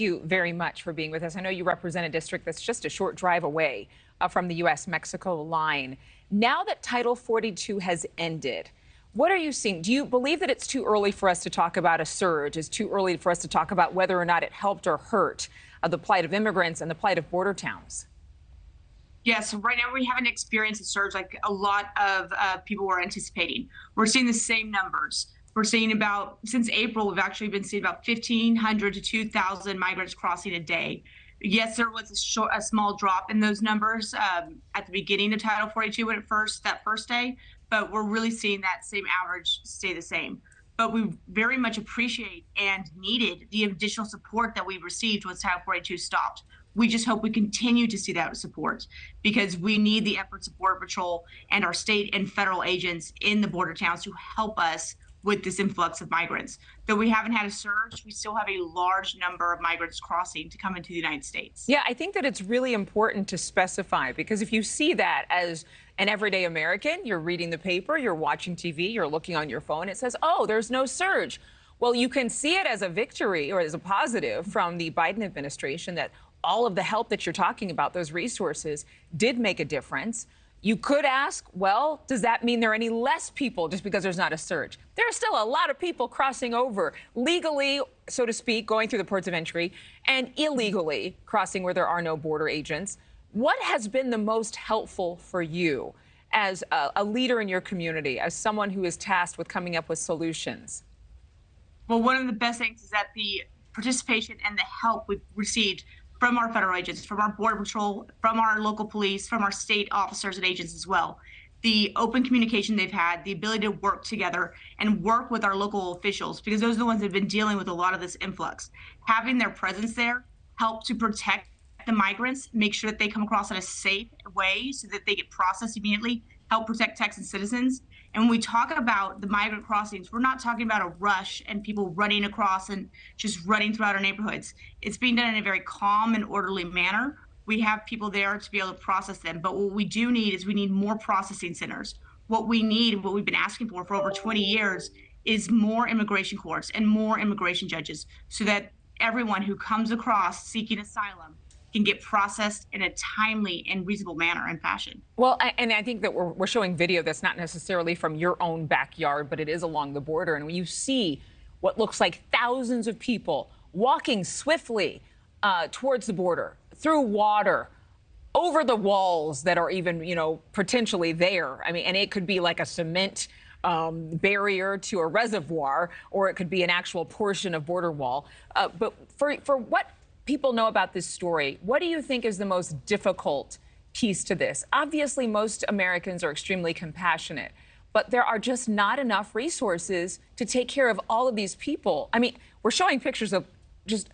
you very much for being with us. I know you represent a district that's just a short drive away uh, from the U.S. Mexico line. Now that Title 42 has ended, what are you seeing? Do you believe that it's too early for us to talk about a surge? It's too early for us to talk about whether or not it helped or hurt uh, the plight of immigrants and the plight of border towns? Yes, right now we haven't experienced a surge like a lot of uh, people were anticipating. We're seeing the same numbers. We're seeing about, since April, we've actually been seeing about 1,500 to 2,000 migrants crossing a day. Yes, there was a, short, a small drop in those numbers um, at the beginning of Title 42 when it first, that first day, but we're really seeing that same average stay the same. But we very much appreciate and needed the additional support that we received once Title 42 stopped we just hope we continue to see that support because we need the efforts of Border Patrol and our state and federal agents in the border towns to help us with this influx of migrants. Though we haven't had a surge, we still have a large number of migrants crossing to come into the United States. Yeah, I think that it's really important to specify because if you see that as an everyday American, you're reading the paper, you're watching TV, you're looking on your phone, it says, oh, there's no surge. Well, you can see it as a victory or as a positive from the Biden administration that all of the help that you're talking about, those resources, did make a difference. You could ask, well, does that mean there are any less people just because there's not a surge? There are still a lot of people crossing over legally, so to speak, going through the ports of entry, and illegally crossing where there are no border agents. What has been the most helpful for you as a, a leader in your community, as someone who is tasked with coming up with solutions? Well, one of the best things is that the participation and the help we've received from our federal agents, from our border patrol, from our local police, from our state officers and agents as well. The open communication they've had, the ability to work together and work with our local officials, because those are the ones that have been dealing with a lot of this influx. Having their presence there help to protect the migrants, make sure that they come across in a safe way so that they get processed immediately, help protect Texan citizens, and when we talk about the migrant crossings, we're not talking about a rush and people running across and just running throughout our neighborhoods. It's being done in a very calm and orderly manner. We have people there to be able to process them. But what we do need is we need more processing centers. What we need, what we've been asking for for over 20 years, is more immigration courts and more immigration judges so that everyone who comes across seeking asylum can get processed in a timely and reasonable manner and fashion. Well, and I think that we're, we're showing video that's not necessarily from your own backyard, but it is along the border. And when you see what looks like thousands of people walking swiftly uh, towards the border, through water, over the walls that are even, you know, potentially there. I mean, and it could be like a cement um, barrier to a reservoir, or it could be an actual portion of border wall. Uh, but for for what people know about this story, what do you think is the most difficult piece to this? Obviously, most Americans are extremely compassionate, but there are just not enough resources to take care of all of these people. I mean, we're showing pictures of just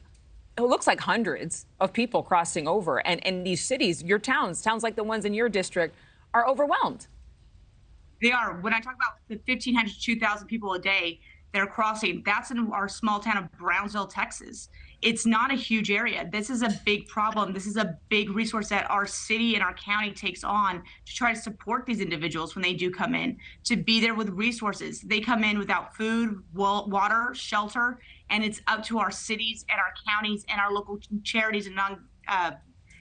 it looks like hundreds of people crossing over. And, and these cities, your towns, towns like the ones in your district, are overwhelmed. They are. When I talk about the 1,500 to 2,000 people a day that are crossing, that's in our small town of Brownsville, Texas it's not a huge area. This is a big problem. This is a big resource that our city and our county takes on to try to support these individuals when they do come in, to be there with resources. They come in without food, water, shelter, and it's up to our cities and our counties and our local charities and non uh,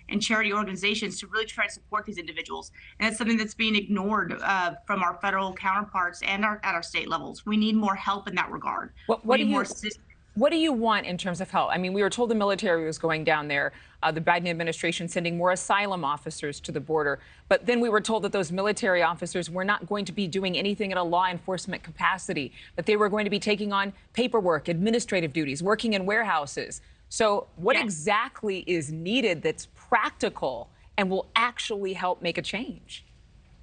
and charity organizations to really try to support these individuals. And that's something that's being ignored uh, from our federal counterparts and our, at our state levels. We need more help in that regard. What, what do you? What do you want in terms of help? I mean, we were told the military was going down there, uh, the Biden administration sending more asylum officers to the border. But then we were told that those military officers were not going to be doing anything in a law enforcement capacity, that they were going to be taking on paperwork, administrative duties, working in warehouses. So, what yes. exactly is needed that's practical and will actually help make a change?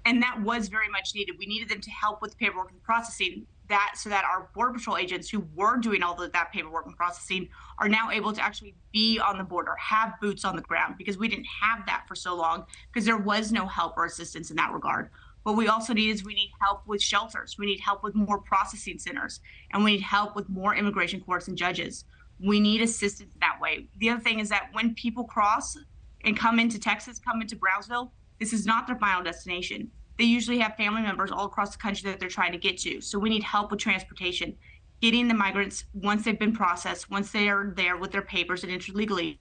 And that was very much needed. We needed them to help with paperwork and processing that so that our border patrol agents who were doing all of that paperwork and processing are now able to actually be on the border have boots on the ground because we didn't have that for so long because there was no help or assistance in that regard what we also need is we need help with shelters we need help with more processing centers and we need help with more immigration courts and judges we need assistance that way the other thing is that when people cross and come into texas come into brownsville this is not their final destination they usually have family members all across the country that they're trying to get to. So we need help with transportation. getting the migrants once they've been processed, once they are there with their papers and entered legally